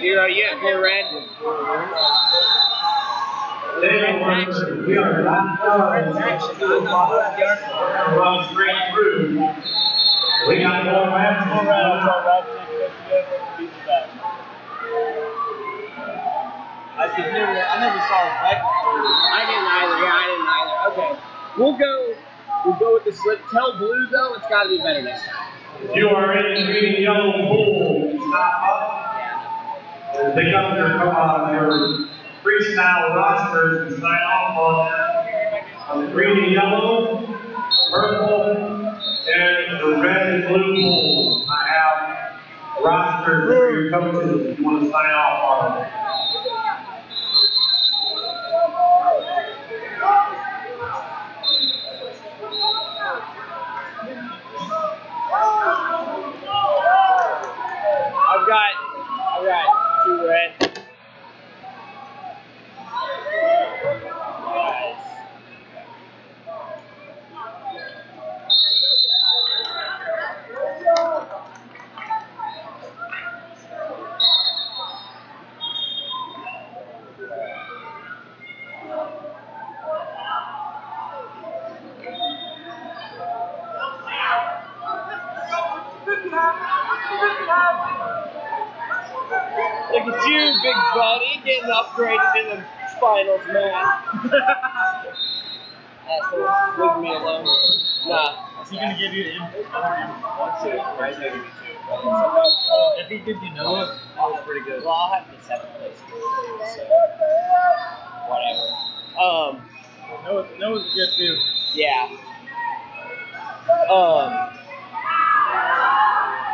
Zero, you have four red. We are not done. Run straight through. We got more matches. Four rounds on Rob beat the. I could never, I never saw a back. I didn't either. Yeah, I didn't either. Okay, we'll go. We'll go with the slip. Tell blue though, it's got to be better next time. You are in the green and yellow pool. Stop up. And pick up your, uh, your freestyle rosters and sign off on them. On the green and yellow, purple, and the red and blue pool. I have rosters for your coaches if you want to sign off on Look at you, big buddy, getting upgraded in the finals, man. Asshole, leave me alone. Nah. Is he gonna give you the input? One, two. Right, maybe two. If he gives you no, that was pretty good. Well, I'll have the seventh place. So, whatever. Um, Noah, Noah's good too. yeah. Um,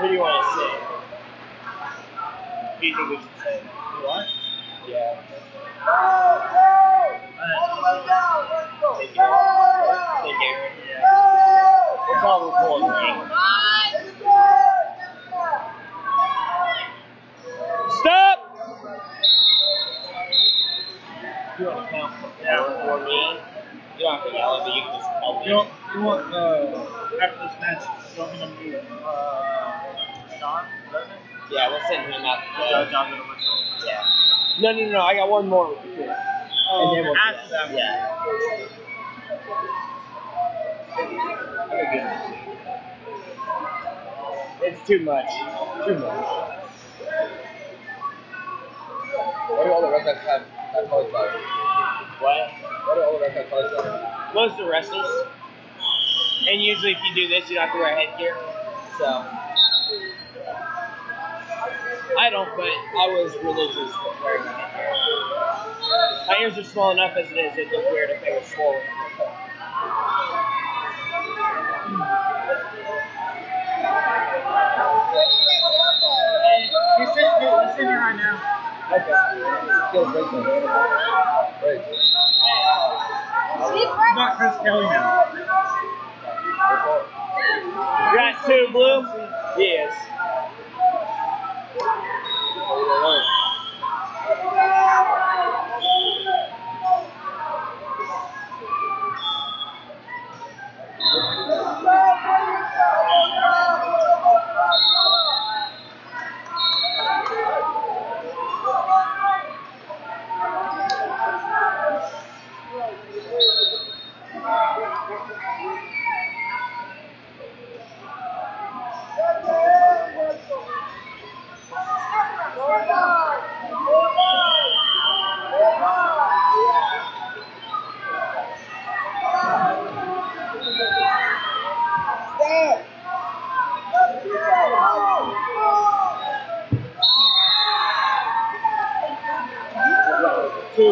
what do you want to say? What Yeah. do you think we should say? What? Yeah. Uh, Take Aaron. Take Aaron. It's all recording, right? Stop! you want to count? Yeah. For me, you don't have to yell it, but you can just tell me. You want, you want uh, after this match, you want me to move uh, Sean? Is that his? Yeah, we'll send him out. John, John Yeah. No, no, no, I got one more. Oh, And then we'll- after that one. Yeah. It's too much. Too much. What do all the rest guys have, have college flowers? What? What do all the rest have college flowers? Most of the wrestlers. And usually if you do this, you don't have to wear headgear. So. I don't, but I was religious wearing my headgear. My ears are small enough as it is, it'd look weird if they were swollen. He's sitting, he's sitting here right now. Okay. Feels great. Great. Not Chris Kelly now. You got two blue? Yes. School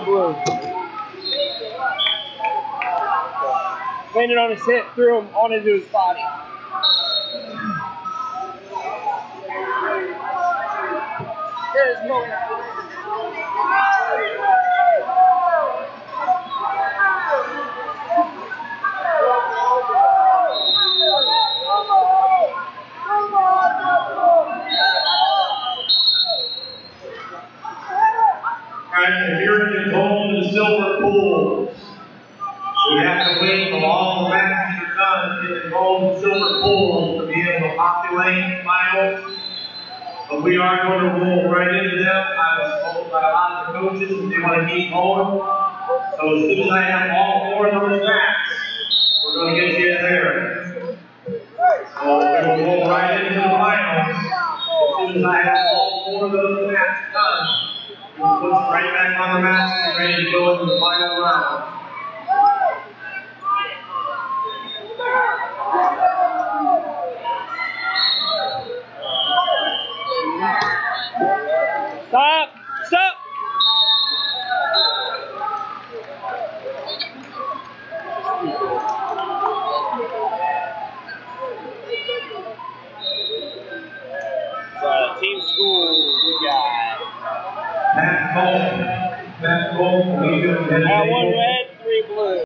blue. Landed on his hip, threw him onto his body. There's no. Alright, if you're in the gold and silver pools, we have to wait till all the matches are done in the gold and silver pools to be able to populate finals. But we are going to roll right into them. I was told by a lot of the coaches that they want to keep going. So as soon as I have all four of those mats, we're going to get you there. So we will roll right into the finals. As soon as I have all four of those mats done, we will put right back on the mats and ready to go into the final round. Matt Cole, Matt Cole, we one